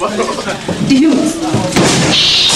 言葉を。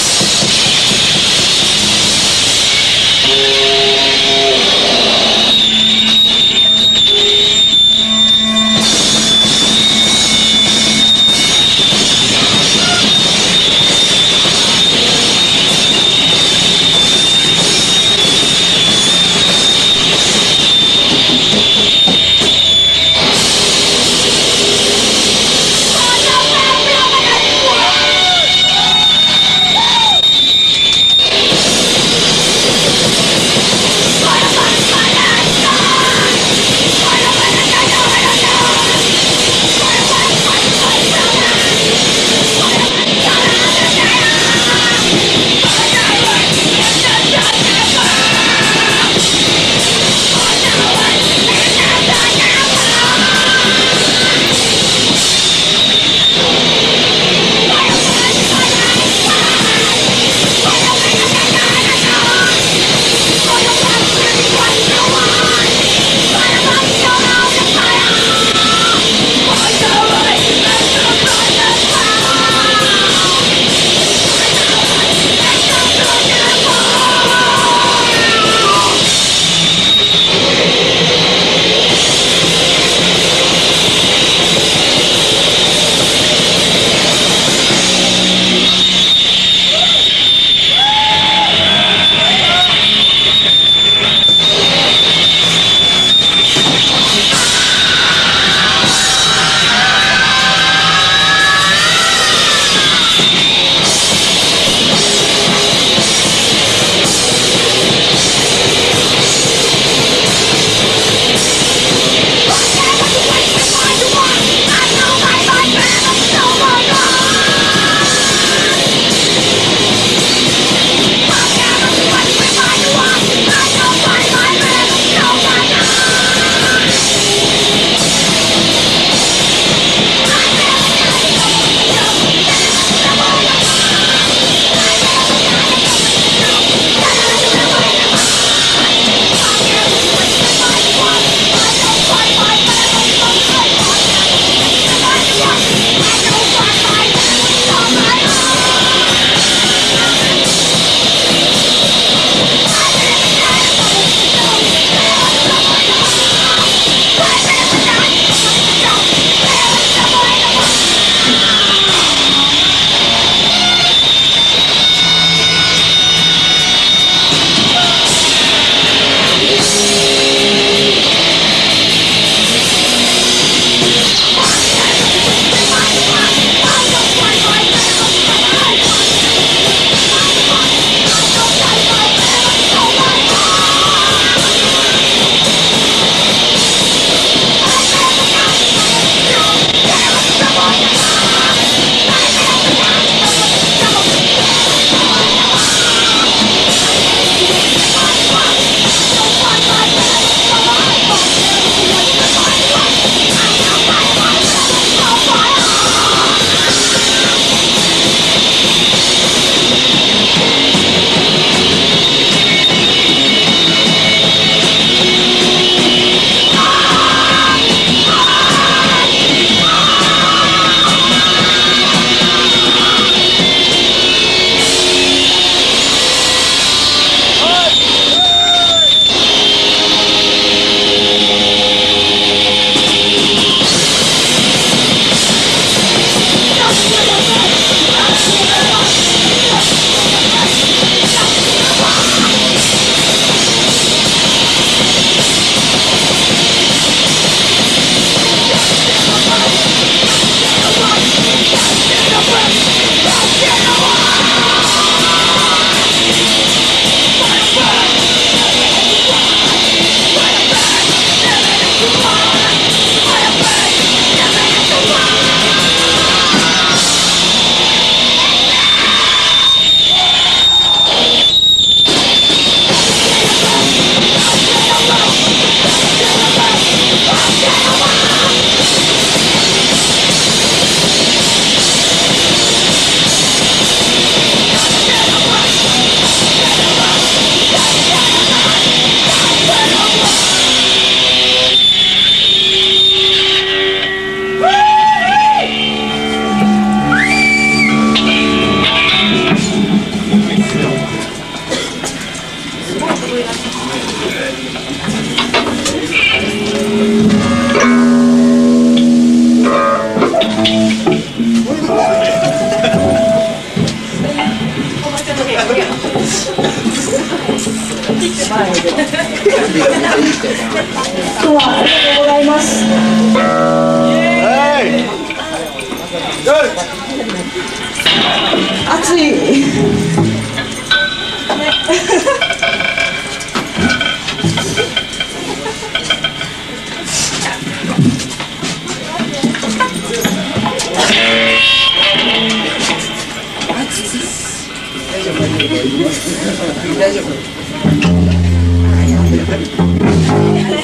Thank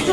you.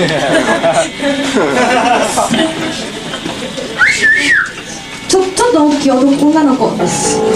ち ょちょっと大きい女の子です。